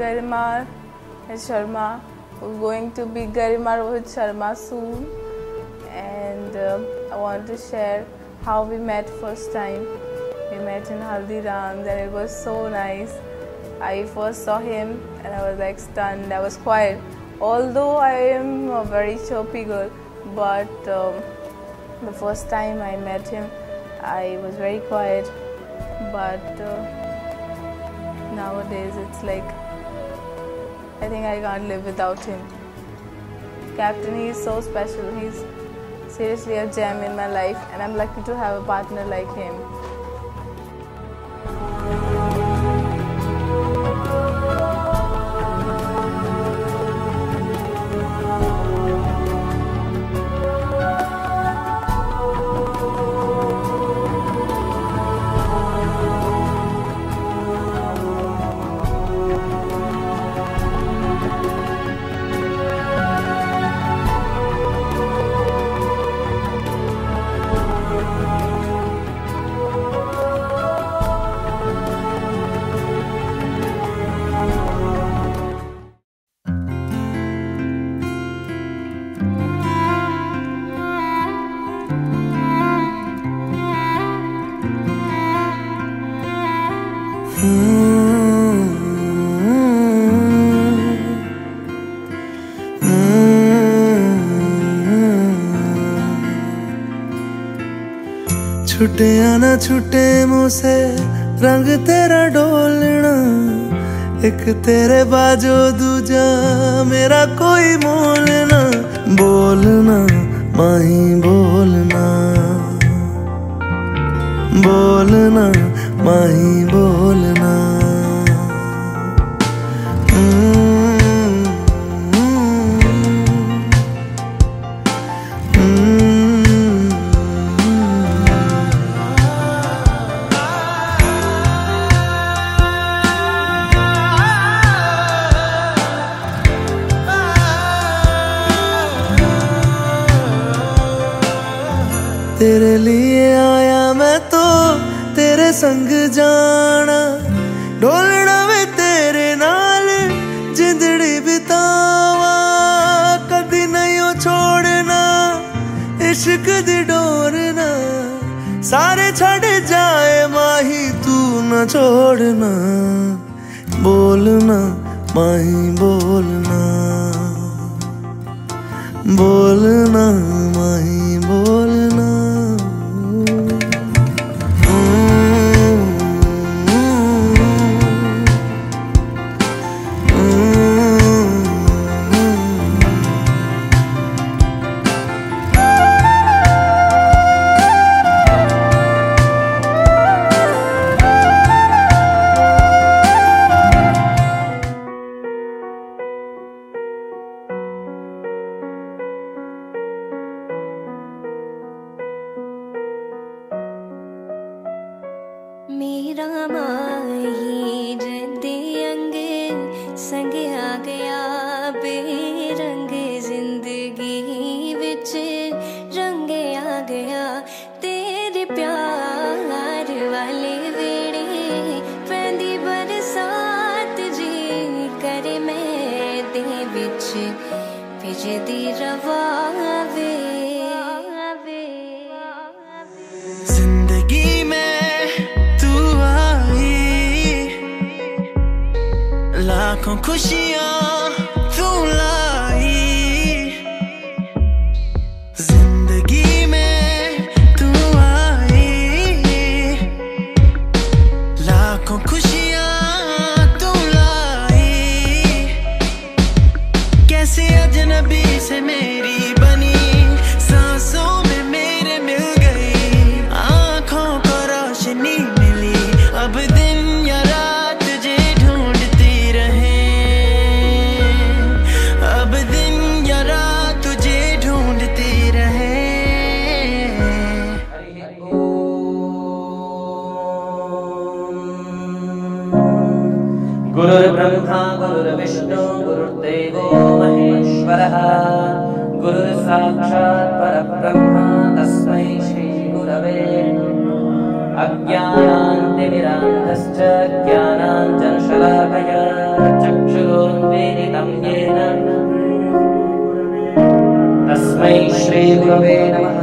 Garima Sharma who's going to be Garima Rohit Sharma soon and uh, I want to share how we met first time. We met in Haldiram and it was so nice. I first saw him and I was like stunned. I was quiet. Although I am a very chirpy girl, but um, the first time I met him, I was very quiet. But uh, nowadays it's like I think I can't live without him. Captain, he is so special. He's seriously a gem in my life, and I'm lucky to have a partner like him. छुटे ना छुटे मुझसे, रंग तेरा डोलना एक तेरे बाजो दूजा, मेरा कोई मोल ना। बोलना माही बोलना बोलना तेरे लिए आया मैं तो तेरे संग जाना डोलना वे तेरे नाल जिंदड़ी बितावा कदी नहीं छोड़ना इश्क दी डोरना सारे छड़ जाए माही तू न छोड़ना बोलना माही बोलना बोलना माही बोलना ज़िंदगी में तू आई। लाखों खुशियाँ तू लाई। ज़िंदगी में तू आई। लाखों खुशियाँ गुरुर्ब्रह्मा गुरुर्विष्णु गुरुर्देवो महेश्वरः। गुरुर्साक्षात् परब्रह्मा तस्मै श्रीगुरवे। श्रीगुरवेण अज्ञानाञ्जनशलाभया चक्षुरोन्मीलितं येन। तस्मै श्रीगुरवे नमः।